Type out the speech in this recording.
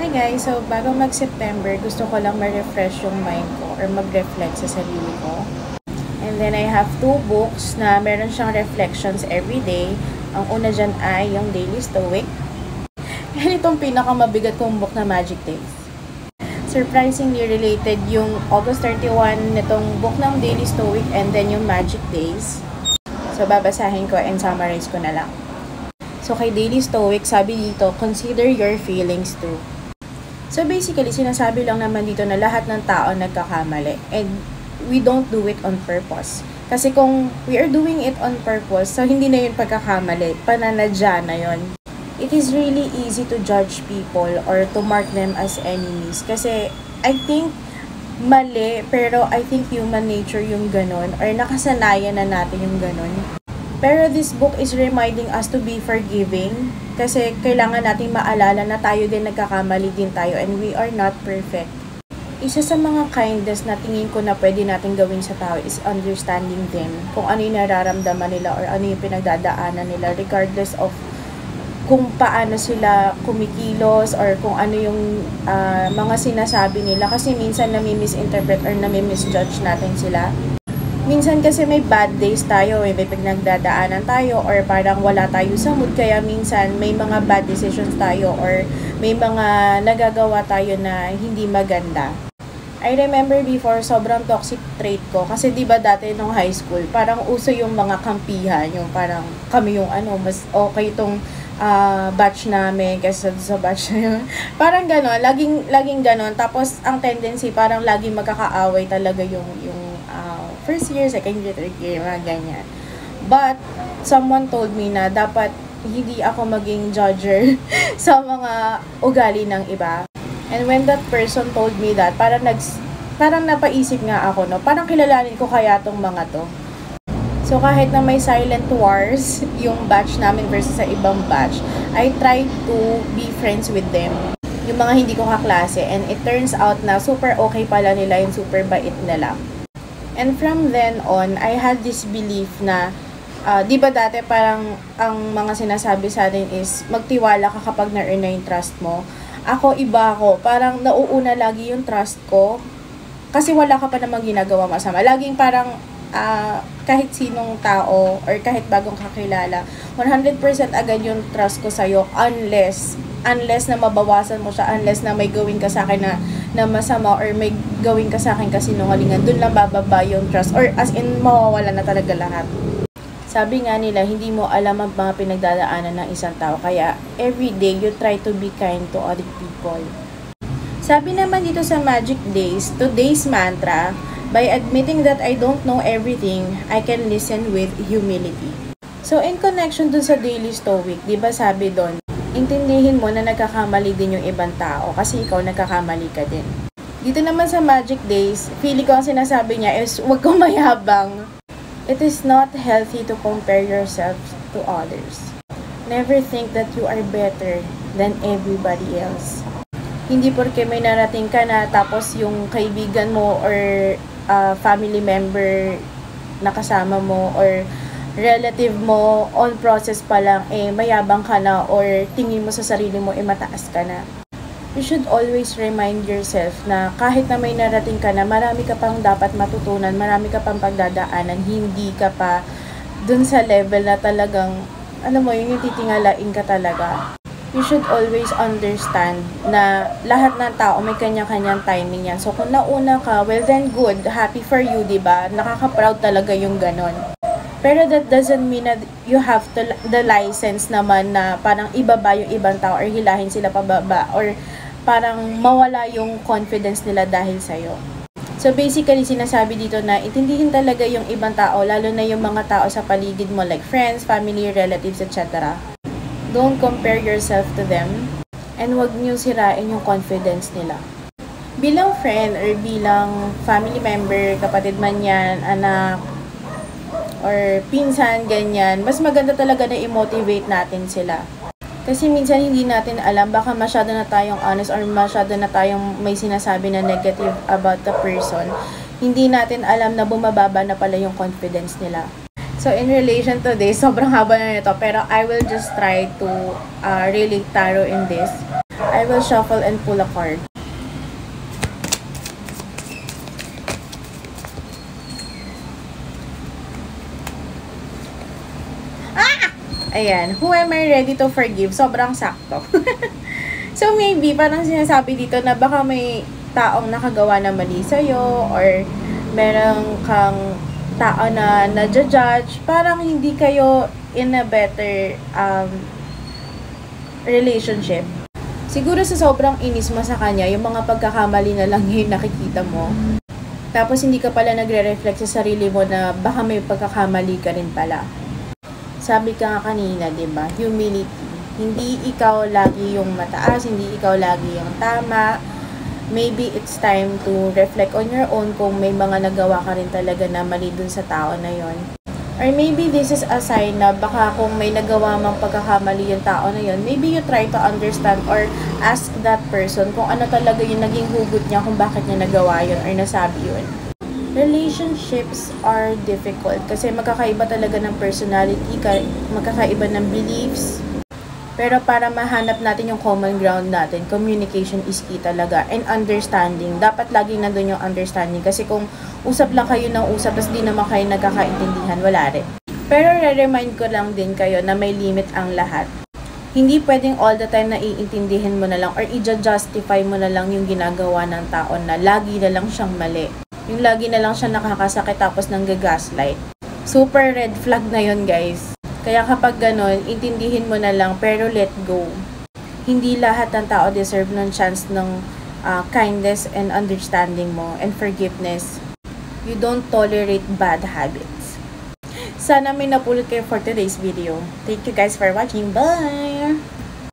Hi guys! So, bago mag-September, gusto ko lang ma-refresh yung mind ko or mag-reflect sa sarili ko. And then, I have two books na meron siyang reflections every day. Ang una dyan ay yung Daily Stoic. And itong pinakamabigat kong book na Magic Days. Surprisingly related yung August 31 nitong book ng Daily Stoic and then yung Magic Days. So, babasahin ko and summarize ko na lang. So, kay Daily Stoic, sabi dito, consider your feelings too. So basically, sinasabi lang naman dito na lahat ng tao nagkakamali and we don't do it on purpose. Kasi kung we are doing it on purpose, so hindi na yun pagkakamali, pananadya na yun. It is really easy to judge people or to mark them as enemies. Kasi I think mali, pero I think human nature yung ganun or nakasanayan na natin yung ganun. Pero this book is reminding us to be forgiving kasi kailangan nating maalala na tayo din nagkakamali din tayo and we are not perfect. Isa sa mga kindness na tingin ko na pwede natin gawin sa tao is understanding them. Kung ano yung nararamdaman nila or ano yung pinagdadaanan nila regardless of kung paano sila kumikilos or kung ano yung uh, mga sinasabi nila kasi minsan nami-misinterpret or nami-misjudge natin sila minsan kasi may bad days tayo, eh, may pinagdadaanan tayo or parang wala tayo sa mood kaya minsan may mga bad decisions tayo or may mga nagagawa tayo na hindi maganda. I remember before, sobrang toxic trait ko. Kasi di ba dati nung high school, parang uso yung mga kampihan, yung parang kami yung ano, mas okay itong uh, batch namin kaysa sa batch na yun. parang gano'n, laging, laging gano'n. Tapos, ang tendency, parang laging magkakaaway talaga yung, yung first year, second year, third year, mga ganyan. But, someone told me na dapat hindi ako maging judger sa mga ugali ng iba. And when that person told me that, parang nag parang napaisip nga ako, no? Parang kilalanin ko kaya tong mga to. So, kahit na may silent wars, yung batch namin versus sa ibang batch, I try to be friends with them. Yung mga hindi ko kaklase. And it turns out na super okay pala nila, yung super bait nila. And from then on, I had this belief na, uh, di ba dati parang ang mga sinasabi sa atin is, magtiwala ka kapag na-earn na yung trust mo. Ako, iba ako. Parang nauuna lagi yung trust ko. Kasi wala ka pa namang ginagawa masama. Laging parang uh, kahit sinong tao or kahit bagong kakilala, 100% agad yung trust ko sa'yo unless unless na mabawasan mo siya, unless na may gawin ka sa akin na, na masama or may gawin ka sa akin kasi nungalingan, dun lang bababa yung trust or as in mawawala na talaga lahat. Sabi nga nila, hindi mo alam ang mga pinagdadaanan ng isang tao. Kaya, every day, you try to be kind to other people. Sabi naman dito sa Magic Days, today's mantra, By admitting that I don't know everything, I can listen with humility. So, in connection dun sa daily stoic, di ba sabi doon, intindihin mo na nagkakamali din yung ibang tao kasi ikaw nagkakamali ka din. Dito naman sa Magic Days, feeling ko ang sinasabi niya is huwag kang mayabang. It is not healthy to compare yourself to others. Never think that you are better than everybody else. Hindi porke may narating ka na tapos yung kaibigan mo or uh, family member na kasama mo or relative mo on process pa lang eh mayabang ka na or tingin mo sa sarili mo eh mataas ka na. You should always remind yourself na kahit na may narating ka na, marami ka pang dapat matutunan, marami ka pang pagdadaanan, hindi ka pa dun sa level na talagang, ano mo, yun yung titingalain ka talaga you should always understand na lahat ng tao may kanya-kanyang timing yan. So, kung nauna ka, well then good, happy for you, di ba? Nakaka-proud talaga yung ganon. Pero that doesn't mean that you have to, the license naman na parang ibaba yung ibang tao or hilahin sila pababa or parang mawala yung confidence nila dahil sa'yo. So basically, sinasabi dito na intindihin talaga yung ibang tao, lalo na yung mga tao sa paligid mo like friends, family, relatives, etc. Don't compare yourself to them and huwag niyo sirain yung confidence nila. Bilang friend or bilang family member, kapatid man yan, anak, or pinsan, ganyan, mas maganda talaga na i-motivate natin sila. Kasi minsan hindi natin alam, baka masyado na tayong honest or masyado na tayong may sinasabi na negative about the person. Hindi natin alam na bumababa na pala yung confidence nila. So, in relation to this, sobrang haba na nito, pero I will just try to uh, really thorough in this. I will shuffle and pull a card. Ayan. Who am I ready to forgive? Sobrang sakto. so, maybe, parang sinasabi dito na baka may taong nakagawa na mali sa'yo or merong kang tao na na-judge, parang hindi kayo in a better um, relationship. Siguro sa sobrang inis mo sa kanya, yung mga pagkakamali na lang yung nakikita mo. Tapos hindi ka pala nagre-reflect sa sarili mo na baka may pagkakamali ka rin pala. Sabi ka nga kanina, 'di ba? Humility. Hindi ikaw lagi yung mataas, hindi ikaw lagi yung tama. Maybe it's time to reflect on your own kung may mga nagawa ka rin talaga na mali dun sa tao na yon. Or maybe this is a sign na baka kung may nagawa mang pagkakamali yung tao na yon, maybe you try to understand or ask that person kung ano talaga yung naging hugot niya kung bakit niya nagawa yun or nasabi yun. Relationships are difficult kasi magkakaiba talaga ng personality, magkakaiba ng beliefs, pero para mahanap natin yung common ground natin, communication is key talaga. And understanding. Dapat laging nandun yung understanding. Kasi kung usap lang kayo ng usap, tapos di naman kayo nagkakaintindihan, wala rin. Pero re-remind ko lang din kayo na may limit ang lahat. Hindi pwedeng all the time na iintindihin mo na lang or i-justify mo na lang yung ginagawa ng tao na lagi na lang siyang mali. Yung lagi na lang siya nakakasakit tapos nang gagaslight. Super red flag na yon guys. Kaya kapag ganon, intindihin mo na lang pero let go. Hindi lahat ng tao deserve ng chance ng uh, kindness and understanding mo and forgiveness. You don't tolerate bad habits. Sana may napulot kayo for today's video. Thank you guys for watching. Bye!